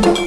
thank you